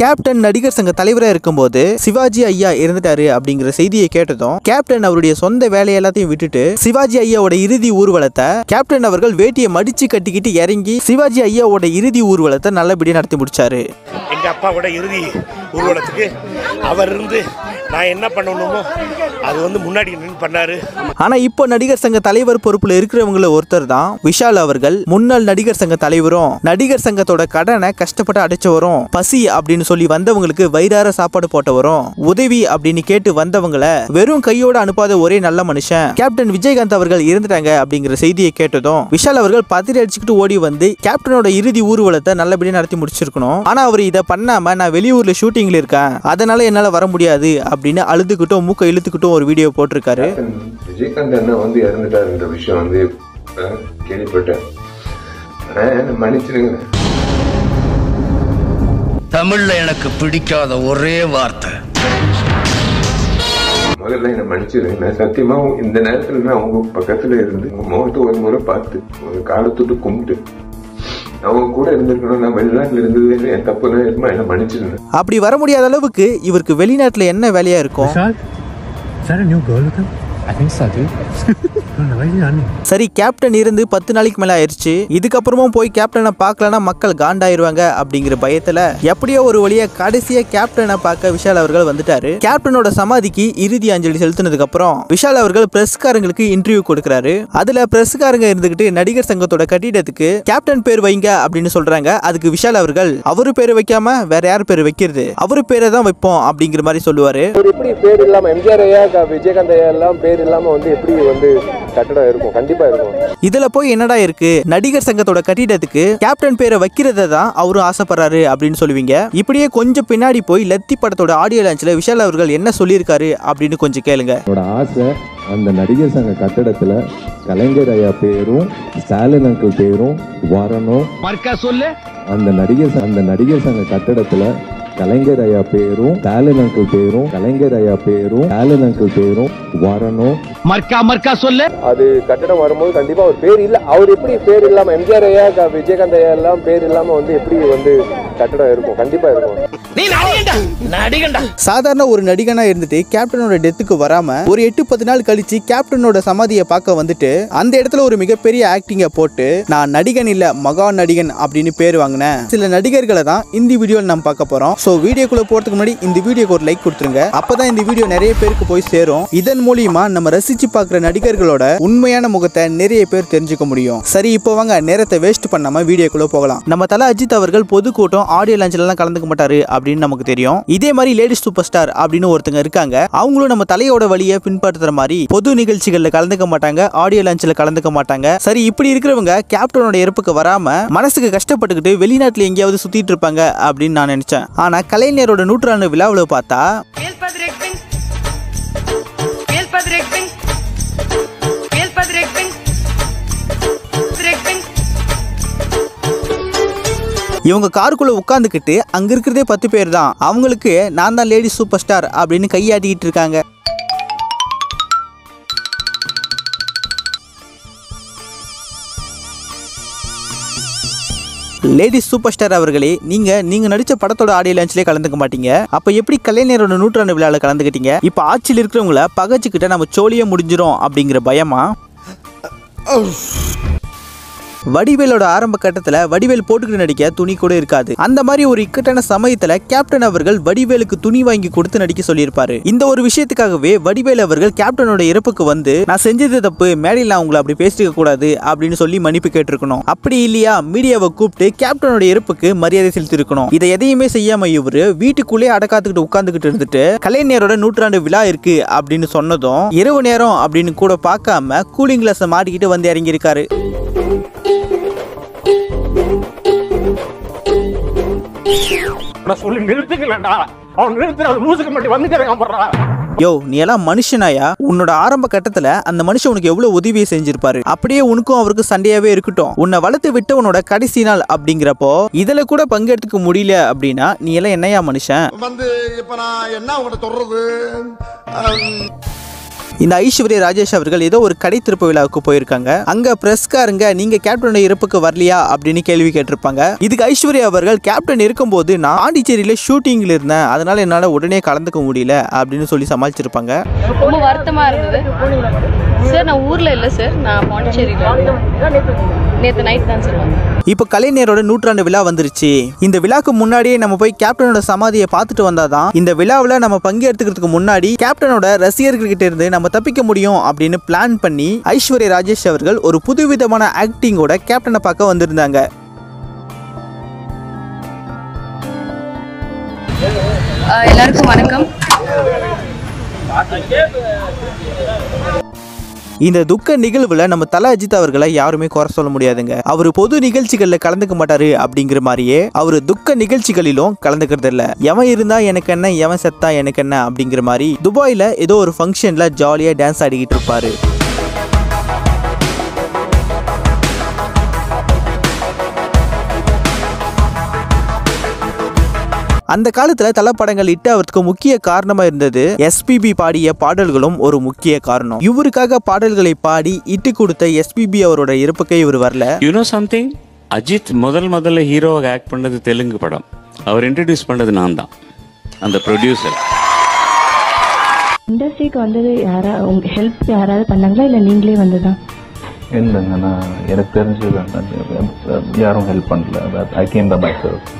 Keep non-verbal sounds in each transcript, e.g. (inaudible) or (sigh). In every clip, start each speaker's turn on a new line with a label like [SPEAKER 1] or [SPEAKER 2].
[SPEAKER 1] Captain நடிகர் சங்க தலைவராக இருக்கும்போது சிவாஜி ஐயா இருந்துட்டாரு அப்படிங்கிற செய்தியை கேட்டதும் கேப்டன் அவருடைய சொந்த வேலை எல்லாத்தையும் விட்டுட்டு சிவாஜி ஐயாவோட இறுதி ஊர்வலத்தை கேப்டன் அவர்கள் வேட்டியை மடிச்சு கட்டிக்கிட்டு இறங்கி சிவாஜி ஐயாவோட இறுதி ஊர்வலத்தை நல்லபடியாக நடத்தி முடிச்சாரு.
[SPEAKER 2] எங்க அப்பாவோட இறுதி ஊர்வலத்துக்கு அவர் இருந்து நான் என்ன பண்ணணுமோ அது வந்து முன்னாடி நின்று பண்ணாரு.
[SPEAKER 1] ஆனா இப்போ நடிகர் சங்க தலைவர் பொறுப்புல இருக்கிறவங்கள ஒருத்தர் தான் விஷால் அவர்கள். முன்னாள் நடிகர் சங்க தலைவரும் நடிகர் சங்கத்தோட கடனை கஷ்டப்பட்டு அடைச்சவரும் பசி அப்படின்னு சொல்லி வந்தவங்களுக்கு வயிறார சாப்பாடு போட்டவரும் உதவி அப்படின்னு கேட்டு வந்தவங்களை வெறும் கையோட அனுப்பாத ஒரே நல்ல மனுஷன் கேப்டன் விஜயகாந்த் அவர்கள் இருந்துட்டாங்க அப்படிங்கிற செய்தியை கேட்டதும் விஷால் அவர்கள் பத்திரி அடிச்சுக்கிட்டு ஓடி வந்து கேப்டனோட இறுதி ஊர்வலத்தை நல்லபடியாக நடத்தி முடிச்சிருக்கணும். ஆனா அவர் இதை பண்ணாம நான் வெளியூர்ல ஷூட்டிங்ல இருக்கேன். அதனால என்னால வர முடியாது அப்படின்னு அழுதுகிட்டும் மூக்க இழுத்துக்கிட்டும் ஒரு வீடியோ போட்டிருக்காரு.
[SPEAKER 3] விஜயகாந்த் அண்ணா வந்து இறந்துட்டாருன்ற விஷயம் வந்து கேள்விப்பட்டேன். ஆனா, என்னை மன்னிச்சிடுங்க.
[SPEAKER 4] தமிழ்ல எனக்கு பிடிக்காத ஒரே வார்த்தை.
[SPEAKER 3] முதல்ல என்னை மன்னிச்சிடுங்க. நான் சத்தியமா இந்த நேரத்துல நான் உங்க பக்கத்துல இருந்து உங்க முகத்தை ஒரு முறை பார்த்து ஒரு காலத்தொட்டு கும்பிட்டு அவங்க கூட இருந்திருக்கணும் நான் வெளிநாட்டுல இருந்தது என் தப்பு தான் இருக்குமா என்னை மன்னிச்சிடுங்க
[SPEAKER 1] அப்படி வர முடியாத அளவுக்கு இவருக்கு வெளிநாட்டுல என்ன வேலையா இருக்கும்? (laughs) சரி கேப்டன் இருந்து பத்து நாளைக்கு மேல ஆயிருச்சு. இதுக்கப்புறமும் போய் கேப்டனை பார்க்கலனா மக்கள் காண்டாயிருவாங்க அப்படிங்கிற பயத்துல எப்படியோ ஒரு வழியா கடைசியா கேப்டனை பார்க்க விஷால் அவர்கள் வந்துட்டாரு. கேப்டனோட சமாதிக்கு இறுதி அஞ்சலி செலுத்தினதுக்கு அப்புறம் விஷால் அவர்கள் பிரஸ்காரங்களுக்கு இன்டர்வியூ கொடுக்கறாரு. அதுல பிரஸ்காரங்க இருந்துகிட்டு நடிகர் சங்கத்தோட கட்டிடத்துக்கு கேப்டன் பேர் வைங்க அப்படின்னு சொல்றாங்க. அதுக்கு விஷால் அவர்கள் அவரு பேரை வைக்காம வேற யார் பேர் வைக்கிறது? அவரு பேரை தான் வைப்போம் அப்படிங்கிற மாதிரி சொல்லுவாரு.
[SPEAKER 5] எப்படி பேர் இல்லாம எம்ஜிஆர் விஜயகாந்த் எல்லாம் பேர் இல்லாம வந்து எப்படி வந்து கட்டடம் இருக்கும்? கண்டிப்பா இருக்கும்.
[SPEAKER 1] இதுல போய் என்னடா இருக்கு? நடிகர் சங்கத்தோட கட்டிடத்துக்கு கேப்டன் பேரை வைக்கிறத தான் அவரும் ஆசைப்படுறாரு அப்படின்னு சொல்லுவீங்க. இப்படியே கொஞ்சம் பின்னாடி போய் லத்தி படத்தோட ஆடியோ லான்ச்ல விஷால் அவர்கள் என்ன சொல்லியிருக்காரு அப்படின்னு கொஞ்சம் கேளுங்க.
[SPEAKER 6] என்னோட ஆசை அந்த நடிகர் சங்க கட்டடத்துல கலைஞர் ஐயா பேரும் ஸ்டாலின் அங்கிள் பேரும் வரணும்.
[SPEAKER 4] சொல்லு.
[SPEAKER 6] அந்த நடிகர் அந்த நடிகர் சங்க கட்டடத்துல கலைஞர் ஐயா பேரும் ஸ்டாலின் அங்கிள் பேரும் கலைஞர் ஐயா பேரும் ஸ்டாலின் அங்கிள் பேரும் வரணும்.
[SPEAKER 4] மர்க்கா மர்க்கா சொல்லு.
[SPEAKER 5] அது கட்டடம் வரும்போது கண்டிப்பா அவர் பேர் இல்ல. அவர் எப்படி பேர் இல்லாம எம்ஜிஆர் ஐயா க- விஜயகாந்த் ஐயா எல்லாம் பேர் இல்லாம வந்து எப்படி வந்து கட்டடம் இருக்கும். கண்டிப்பா இருக்கும்.
[SPEAKER 4] நீ நடிகண்டா நடிகண்டா
[SPEAKER 1] சாதாரண ஒரு நடிகனா இருந்துட்டு கேப்டனோட டெத்துக்கு வராம ஒரு எட்டு பத்து நாள் கழிச்சு கேப்டனோட சமாதியை பார்க்க வந்துட்டு அந்த இடத்துல ஒரு மிகப்பெரிய ஆக்டிங்கை போட்டு நான் நடிகன் இல்ல மகா நடிகன் அப்படின்னு பேர் வாங்கினேன். சில நடிகர்களை தான் இந்த வீடியோவில் நம்ம பார்க்க போறோம். ஸோ வீடியோக்குள்ள போறதுக்கு முன்னாடி இந்த வீடியோக்கு ஒரு லைக் கொடுத்துருங்க. அப்பதான் இந்த வீடியோ நிறைய பேருக்கு போய் சேரும். இதன் மூலியமா நம்ம ரசிச்சு பார்க்குற நடிகர்களோட உண்மையான முகத்தை நிறைய பேர் தெரிஞ்சுக்க முடியும். சரி இப்போ வாங்க நேரத்தை வேஸ்ட் பண்ணாம வீடியோக்குள்ள போகலாம். நம்ம தல அஜித் அவர்கள் பொதுக்கூட்டம் ஆடியோ லான்ச்ல கலந்துக்க மாட்டாரு அப்படின்னு நமக்கு தெரியும். இதே மாதிரி லேடிஸ் சூப்பர் ஸ்டார் அப்படின்னு ஒருத்தங்க இருக்காங்க. அவங்களும் நம்ம தலையோட வழியை பின்பற்றுற மாதிரி பொது நிகழ்ச்சிகள்ல கலந்துக்க மாட்டாங்க ஆடியோ லான்ச்சில் கலந்துக்க மாட்டாங்க. சரி இப்படி இருக்கிறவங்க கேப்டனோட இறப்புக்கு வராம மனசுக்கு கஷ்டப்பட்டுக்கிட்டு வெளிநாட்டுல எங்கேயாவது சுத்திட்டு இருப்பாங்க அப்படின்னு நான் நினைச்சேன். ஆனா கலைஞரோட நூற்றாண்டு விழாவில் பார்த்தா இவங்க காருக்குள்ள உட்காந்துக்கிட்டு அங்க இருக்கிறதே பத்து பேர் தான். அவங்களுக்கு நான் தான் லேடி சூப்பர் ஸ்டார் அப்படின்னு கையாட்டிக்கிட்டு இருக்காங்க. லேடிஸ் சூப்பர் ஸ்டார் அவர்களே நீங்க நீங்க நடிச்ச படத்தோட ஆடியோ லான்ச்லயே கலந்துக்க மாட்டீங்க. அப்ப எப்படி கலைஞரோட நூற்றாண்டு விழாவில் கலந்துக்கிட்டீங்க இப்ப ஆட்சியில் இருக்கிறவங்கள பகச்சுக்கிட்ட நம்ம சோழியே முடிஞ்சிரும் அப்படிங்கிற பயமா? வடிவேலோட ஆரம்ப கட்டத்துல வடிவேல் போட்டுக்கிட்டு நடிக்க துணி கூட இருக்காது. அந்த மாதிரி ஒரு இக்கட்டான சமயத்துல கேப்டன் அவர்கள் வடிவேலுக்கு துணி வாங்கி கொடுத்து நடிக்க சொல்லியிருப்பாரு. இந்த ஒரு விஷயத்துக்காகவே வடிவேல் அவர்கள் கேப்டனோட இறப்புக்கு வந்து நான் செஞ்சது தப்பு மேடையில் நான் உங்களை அப்படி பேசிக்க கூடாது அப்படின்னு சொல்லி மன்னிப்பு கேட்டிருக்கணும். அப்படி இல்லையா? மீடியாவை கூப்பிட்டு கேப்டனோட இறப்புக்கு மரியாதை செலுத்திருக்கணும் இதை எதையுமே செய்யாம இவரு வீட்டுக்குள்ளே அடக்காத்துக்கிட்டு உட்காந்துக்கிட்டு இருந்துட்டு கலைஞரோட நூற்றாண்டு விழா இருக்கு அப்படின்னு சொன்னதும் இரவு நேரம் அப்படின்னு கூட பார்க்காம கூலிங் கிளாஸ் மாட்டிக்கிட்டு வந்து இறங்கியிருக்காரு.
[SPEAKER 2] சொல்லி நிறுத்துக்கலடா அவன் நிறுத்துற அது லூசுக்கு மட்டும் வந்துட்டேன் போடுறா
[SPEAKER 1] யோ நீ எல்லாம் மனுஷனாயா? உன்னோட ஆரம்ப கட்டத்துல அந்த மனுஷன் உனக்கு எவ்வளவு உதவியை செஞ்சிருப்பாரு? அப்படியே உனக்கும் அவருக்கு சண்டையாவே இருக்கட்டும். உன்னை வளர்த்து விட்டு உன்னோட கடைசி நாள் அப்படிங்கிறப்போ இதுல கூட பங்கெடுத்துக்க முடியல அப்படின்னா நீ எல்லாம் என்னையா மனுஷன்?
[SPEAKER 7] வந்து இப்ப நான் என்ன உங்கள்கிட்ட சொல்றது? அம்,
[SPEAKER 1] இந்த ஐஸ்வர்யா ராஜேஷ் அவர்கள் ஏதோ ஒரு கடை திறப்பு விழாவுக்கு போயிருக்காங்க. அங்க பிரஸ்காருங்க நீங்க கேப்டனோட இறப்புக்கு வரலையா? அப்படின்னு கேள்வி கேட்டிருப்பாங்க. இதுக்கு ஐஸ்வர்யா அவர்கள் கேப்டன் இருக்கும்போது நான் பாண்டிச்சேரியில ஷூட்டிங்ல இருந்தேன். அதனால என்னால உடனே கலந்துக்க முடியல அப்படின்னு சொல்லி சமாளிச்சிருப்பாங்க.
[SPEAKER 7] ரொம்ப வருத்தமா இருந்தது. சார் நான் ஊர்ல இல்ல சார். நான் பாண்டிச்சேரியில நேற்று நைட் தான் சார் வந்தேன்.
[SPEAKER 1] இப்போ கலைஞரோட நூற்றாண்டு விழா வந்துருச்சு. இந்த விழாக்கு முன்னாடியே நம்ம போய் கேப்டனோட சமாதியை பார்த்துட்டு வந்தாதான் இந்த விழாவில் நம்ம பங்கேற்றுக்கிறதுக்கு முன்னாடி கேப்டனோட ரசிகர்கள் இருந்து நம்ம தப்பிக்க முடியும் அப்படின்னு பிளான் பண்ணி ஐஸ்வர்யா ராஜேஷ் அவர்கள் ஒரு புதுவிதமான ஆக்டிங்கோட கேப்டனை பார்க்க வந்திருந்தாங்க.
[SPEAKER 7] எல்லாருக்கும் வணக்கம்.
[SPEAKER 1] இந்த துக்க நிகழ்வுல நம்ம தல அஜித் அவர்களை யாருமே குறை சொல்ல முடியாதுங்க. அவர் பொது நிகழ்ச்சிகள்ல கலந்துக்க மாட்டாரு அப்படிங்கிற மாதிரியே அவர் துக்க நிகழ்ச்சிகளிலும் கலந்துக்கிறது இல்ல. எவன் இருந்தா எனக்கு என்ன எவன் செத்தா எனக்கு என்ன அப்படிங்கிற மாதிரி துபாயில ஏதோ ஒரு ஃபங்க்ஷன்ல ஜாலியா டான்ஸ் ஆடிக்கிட்டு இருப்பாரு. அந்த காலத்துல தல படங்கள் இட்டு அவருக்கு முக்கிய காரணமா இருந்தது எஸ்பிபி பாடிய பாடல்களும் ஒரு முக்கிய காரணம். இவருக்காக பாடல்களை பாடி இட்டு கொடுத்த எஸ்பிபி அவரோட இறப்புக்கே இவர் வரல.
[SPEAKER 8] யூ நோ சம்திங் அஜித் முதல் முதல்ல ஹீரோவாக ஆக்ட் பண்ணது தெலுங்கு படம். அவர் இன்ட்ரடியூஸ் பண்ணது நான் தான். அந்த ப்ரொடியூசர்
[SPEAKER 9] இண்டஸ்ட்ரிக்கு வந்தது யாரா உங்க ஹெல்ப் யாராவது பண்ணாங்களா? இல்லை நீங்களே வந்ததா
[SPEAKER 10] இல்லைங்க நான் எனக்கு தெரிஞ்சது யாரும் ஹெல்ப் பண்ணல. I came the myself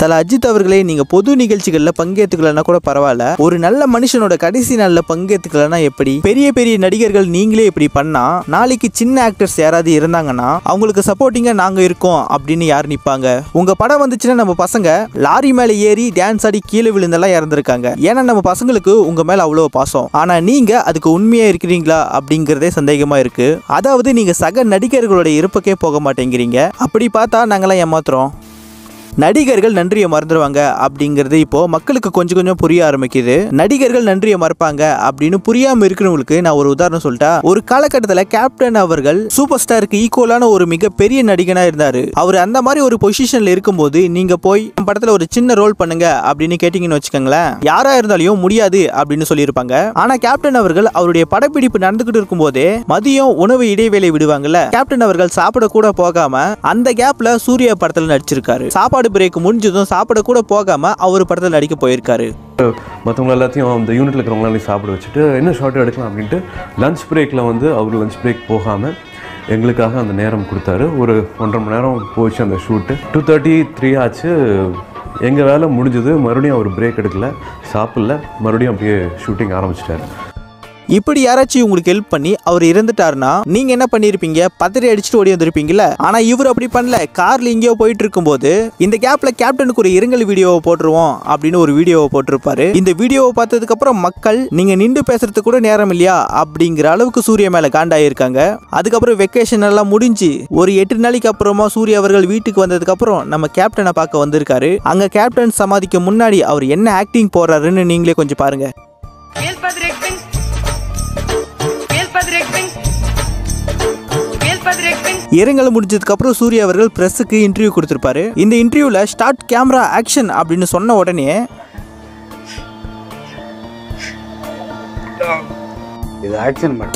[SPEAKER 1] Thala Ajith அவர்களே நீங்க பொது நிகழ்ச்சிகள்ல பங்கேற்றுக்கலன்னா கூட பரவாயில்ல. ஒரு நல்ல மனுஷனோட கடைசி நாள்ல பங்கேற்றுக்கலன்னா எப்படி? பெரிய பெரிய நடிகர்கள் நீங்களே இப்படி பண்ணா நாளைக்கு சின்ன ஆக்டர்ஸ் யாராவது இருந்தாங்கன்னா அவங்களுக்கு சப்போர்ட்டிங்கா நாங்க இருக்கோம் அப்படின்னு யார் நிப்பாங்க? உங்க படம் வந்துச்சுன்னா நம்ம பசங்க லாரி மேல ஏறி டான்ஸ் ஆடி கீழே விழுந்தெல்லாம் இறந்துருக்காங்க. ஏன்னா நம்ம பசங்களுக்கு உங்க மேல அவ்வளோ பாசம். ஆனா நீங்க அதுக்கு உண்மையா இருக்கிறீங்களா அப்படிங்கறதே சந்தேகமா இருக்கு. அதாவது நீங்க சக நடிகர்களோட இருப்புக்கே போக மாட்டேங்கிறீங்க. அப்படி பார்த்தா நாங்களாம் ஏமாத்துறோம். நடிகர்கள் நன்றியை மறந்துடுவாங்க அப்படிங்கிறது இப்போ மக்களுக்கு கொஞ்சம் கொஞ்சம் புரிய ஆரம்பிக்குது. நடிகர்கள் நன்றியை மறப்பாங்க அப்படின்னு புரியாம இருக்கிறவங்களுக்கு நான் ஒரு உதாரணம் சொல்லிட்டா ஒரு காலகட்டத்தில் கேப்டன் அவர்கள் சூப்பர் ஸ்டாருக்கு ஈக்குவலான ஒரு மிகப்பெரிய நடிகனா இருந்தாரு. அவர் அந்த மாதிரி ஒரு பொசிஷன்ல இருக்கும்போது நீங்க போய் படத்துல ஒரு சின்ன ரோல் பண்ணுங்க அப்படின்னு கேட்டீங்கன்னு வச்சுக்கோங்களேன் யாரா இருந்தாலையும் முடியாது அப்படின்னு சொல்லியிருப்பாங்க. ஆனா கேப்டன் அவர்கள் அவருடைய படப்பிடிப்பு நடந்துகிட்டு இருக்கும்போதே மதியம் உணவு இடைவேளை விடுவாங்கல்ல கேப்டன் அவர்கள் சாப்பிட கூட போகாம அந்த கேப்ல சூர்யா படத்துல நடிச்சிருக்காரு. சாப்பாடு பிரேக் முடிஞ்சதும் சாப்பிட கூட போகாம அவர் படத்தில் நடிக்க போயிருக்காரு.
[SPEAKER 11] மற்றவங்க எல்லாத்தையும் அந்த யூனிட்டில் இருக்கிறவங்களாலையும் சாப்பிட வச்சுட்டு என்ன ஷார்ட் எடுக்கலாம்? அப்படின்ட்டு லஞ்ச் பிரேக்கில் வந்து அவர் லஞ்ச் பிரேக் போகாமல் எங்களுக்காக அந்த நேரம் கொடுத்தாரு. ஒரு ஒன்றரை மணி நேரம் போச்சு அந்த ஷூட்டு டூ தேர்ட்டி த்ரீ ஆச்சு. எங்கள் வேலை முடிஞ்சது. மறுபடியும் அவர் பிரேக் எடுக்கல. சாப்பிடல. மறுபடியும் அப்படியே ஷூட்டிங் ஆரம்பிச்சிட்டாரு.
[SPEAKER 1] இப்படி யாராச்சும் உங்களுக்கு ஹெல்ப் பண்ணி அவர் இறந்துட்டாருன்னா நீங்க என்ன பண்ணிருப்பீங்க? பத்திரி அடிச்சுட்டு ஓடி வந்திருப்பீங்கல்ல? ஆனா இவர் அப்படி பண்ணல. கார்ல எங்கேயோ போயிட்டு இருக்கும்போது இந்த கேப்ல கேப்டனுக்கு ஒரு இரங்கல் வீடியோவை போட்டுருவோம் அப்படின்னு ஒரு வீடியோவை போட்டிருப்பாரு. இந்த வீடியோவை பார்த்ததுக்கு அப்புறம் மக்கள் நீங்க நின்று பேசுறதுக்கு கூட நேரம் இல்லையா? அப்படிங்கிற அளவுக்கு சூரிய மேல காண்டாயிருக்காங்க. அதுக்கப்புறம் வெக்கேஷன் எல்லாம் முடிஞ்சு ஒரு எட்டு நாளைக்கு அப்புறமா சூர்யா அவர்கள் வீட்டுக்கு வந்ததுக்கு அப்புறம் நம்ம கேப்டனை பார்க்க வந்திருக்காரு. அங்க கேப்டன் சமாதிக்கு முன்னாடி அவர் என்ன ஆக்டிங் போறாருன்னு நீங்களே கொஞ்சம் பாருங்க.
[SPEAKER 12] Elpadre Acting.
[SPEAKER 1] இரங்கல் முடிஞ்சதுக்கு அப்புறம் சூர்யா அவர்கள் பிரஸுக்கு இன்டர்வியூ கொடுத்திருப்பாரு. இந்த இன்டர்வியூல ஸ்டார்ட் கேமரா ஆக்ஷன் அப்படின்னு சொன்ன உடனே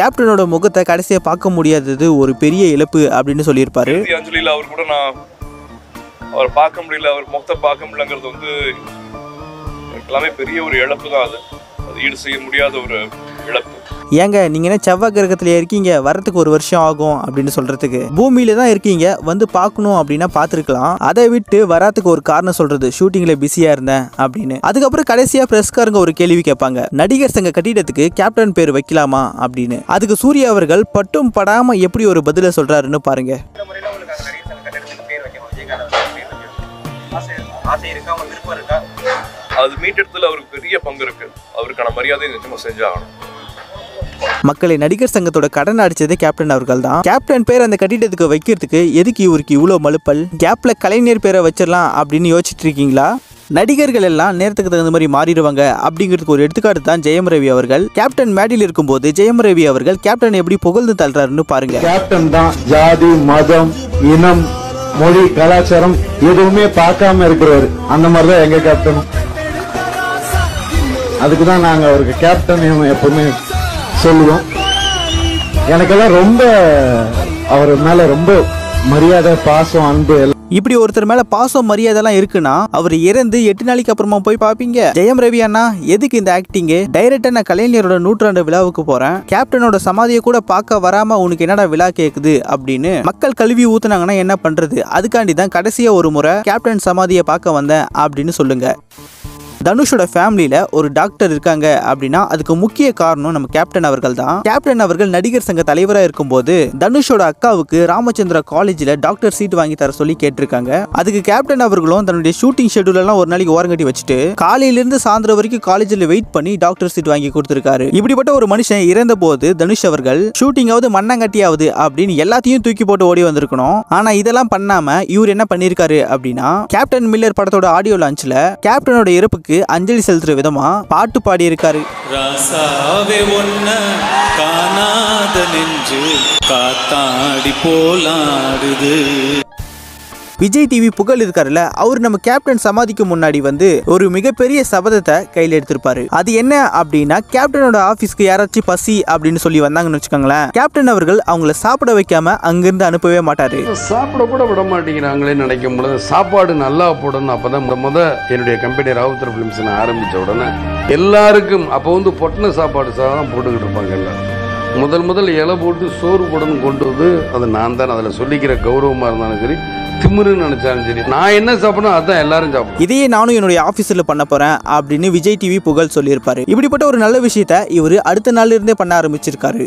[SPEAKER 1] கேப்டனோட முகத்தை கடைசியா பார்க்க முடியாதது ஒரு பெரிய இழப்பு அப்படின்னு சொல்லியிருப்பாரு.
[SPEAKER 13] அஞ்சலியில் அவர் கூட நான் அவர் பார்க்க முடியல அவர் முகத்தை பார்க்க முடியலங்கிறது வந்து எல்லாமே பெரிய ஒரு இழப்பு தான் அது. அது ஈடு செய்ய முடியாத ஒரு இழப்பு.
[SPEAKER 1] ஏங்க நீங்க என்ன செவ்வாய் கிரகத்தில் இருக்கீங்க? வரத்துக்கு ஒரு வருஷம் ஆகும் அப்படின்னு சொல்றதுக்கு. பூமியில தான் இருக்கீங்க வந்து பார்க்கணும் அப்படின்னா பார்த்துருக்கலாம். அதை விட்டு வராதுக்கு ஒரு காரணம் சொல்றது ஷூட்டிங்ல பிஸியா இருந்தேன் அப்படின்னு. அதுக்கப்புறம் கடைசியா பிரஸ்காரங்க ஒரு கேள்வி கேட்பாங்க நடிகர் சங்க கட்டிடத்துக்கு கேப்டன் பேர் வைக்கலாமா அப்படின்னு. அதுக்கு சூர்யா அவர்கள் பட்டும் படாம எப்படி ஒரு பதில சொல்றாருன்னு பாருங்க.
[SPEAKER 13] அது மீட்டெடுத்துல அவருக்கு பெரிய பங்கு இருக்கு. அவருக்கான மரியாதை நிச்சயமா செஞ்சாகணும்.
[SPEAKER 1] மக்களை நடிகர் சங்கத்தோட கடன் அடிச்சது கேப்டன் அவர்கள் தான் கேப்டன் பேர் அந்த கட்டிடத்துக்கு வைக்கிறதுக்கு எதுக்கு இவருக்கு இவ்வளோ மலுப்பல் கேப்ல கலைஞர் பேரை வச்சிடலாம் அப்படின்னு யோசிச்சுட்டு இருக்கீங்களா நடிகர்கள் எல்லாம் நேரத்துக்கு தகுந்த மாதிரி மாறிடுவாங்க அப்படிங்கிறதுக்கு ஒரு எடுத்துக்காட்டு தான் ஜெயம் ரவி அவர்கள். கேப்டன் மேடியில் இருக்கும்போது ஜெயம் ரவி அவர்கள் கேப்டன் எப்படி புகழ்ந்து தள்ளுறாருன்னு பாருங்க.
[SPEAKER 14] கேப்டன் தான் ஜாதி மதம் இனம் மொழி கலாச்சாரம் எதுவுமே பார்க்காம இருக்கிறவர். அந்த மாதிரி தான் எங்க கேப்டனும். அதுக்கு தான் நாங்க அவருக்கு கேப்டன் எப்பவுமே சொல்லுவோம். எனக்கெல்லாம் ரொம்ப அவர் மேல ரொம்ப மரியாதை பாசம் அன்பு
[SPEAKER 1] இப்படி ஒருத்தர் மேல பாசம் மரியாதைலாம் இருக்குன்னா அவர் இறந்து எட்டு நாளைக்கு அப்புறமா போய் பாப்பீங்க. ஜெயம் ரவி அண்ணா எதுக்கு இந்த ஆக்டிங் டைரக்டா நான் கலைஞரோட நூற்றாண்டு விழாவுக்கு போறேன். கேப்டனோட சமாதியை கூட பார்க்க வராம உனக்கு என்னடா விழா கேக்குது அப்படின்னு மக்கள் கல்வி ஊத்துனாங்கன்னா என்ன பண்றது? அதுக்காண்டி தான் கடைசியா ஒரு முறை கேப்டன் சமாதியை பார்க்க வந்தேன் அப்படின்னு சொல்லுங்க. தனுஷோட ஃபேமிலியில ஒரு டாக்டர் இருக்காங்க அப்படின்னா அதுக்கு முக்கிய காரணம் நம்ம கேப்டன் அவர்கள் தான் கேப்டன் அவர்கள் நடிகர் சங்க தலைவரா இருக்கும்போது தனுஷோட அக்காவுக்கு ராமச்சந்திரா காலேஜில் டாக்டர் சீட் வாங்கி தர சொல்லி கேட்டிருக்காங்க. அதுக்கு கேப்டன் அவர்களும் தன்னுடைய ஷூட்டிங் ஷெட்யூல் எல்லாம் ஒரு நாளைக்கு ஓரங்கட்டி வச்சுட்டு காலையிலிருந்து சாயந்தரம் வரைக்கும் காலேஜில் வெயிட் பண்ணி டாக்டர் சீட் வாங்கி கொடுத்துருக்காரு. இப்படிப்பட்ட ஒரு மனுஷன் இறந்த போது தனுஷ் அவர்கள் ஷூட்டிங்காவது மண்ணாங்கட்டியாவது அப்படின்னு எல்லாத்தையும் தூக்கி போட்டு ஓடி வந்திருக்கணும். ஆனா இதெல்லாம் பண்ணாம இவர் என்ன பண்ணிருக்காரு அப்படின்னா கேப்டன் மில்லர் படத்தோட ஆடியோ லான்ச்ல கேப்டனோட இறப்புக்கு அஞ்சலி செலுத்துற விதமா பாட்டு பாடி இருக்காரு
[SPEAKER 15] ராசாவே ஒன்ன காணாத நெஞ்சு காத்தாடி போலாடுது
[SPEAKER 1] விஜய் டிவி புகழ் இருக்காருல்ல அவர் நம்ம கேப்டன் சமாதிக்கு முன்னாடி வந்து ஒரு மிகப்பெரிய சபதத்தை கையில் எடுத்திருப்பாரு. அது என்ன அப்படின்னா கேப்டனோட ஆபீஸ்க்கு யாராச்சும் பசி அப்படின்னு சொல்லி வந்தாங்கன்னு வச்சுக்கோங்களேன் கேப்டன் அவர்கள் அவங்கள சாப்பிட வைக்காம அங்கிருந்து அனுப்பவே மாட்டாரு.
[SPEAKER 16] சாப்பிட கூட விட மாட்டேங்கிறாங்களே நினைக்கும் பொழுது சாப்பாடு நல்லா போடணும் அப்பதான் முத முத என்னுடைய கம்பெனி ராவுத்தர் பிலிம்ஸ் நான் ஆரம்பிச்ச உடனே எல்லாருக்கும் அப்போ வந்து பொட்டின சாப்பாடு சாதம் போட்டுக்கிட்டு இருப்பாங்க எல்லாரும். முதல் முதல் இலை போட்டு சோறு போடணும் கொண்டு வந்து அது நான் தான் அதில் சொல்லிக்கிற கௌரவமாக இருந்தாலும் சரி திமிருன்னு நினைச்சாலும் சரி நான் என்ன சாப்பிடணும் அதான் எல்லாரும் சாப்பிடும்
[SPEAKER 1] இதையே நானும் என்னுடைய ஆபீஸ்ல பண்ண போறேன் அப்படின்னு விஜய் டிவி புகழ் சொல்லியிருப்பாரு. இப்படிப்பட்ட ஒரு நல்ல விஷயத்த இவர் அடுத்த நாள்ல இருந்தே பண்ண ஆரம்பிச்சிருக்காரு.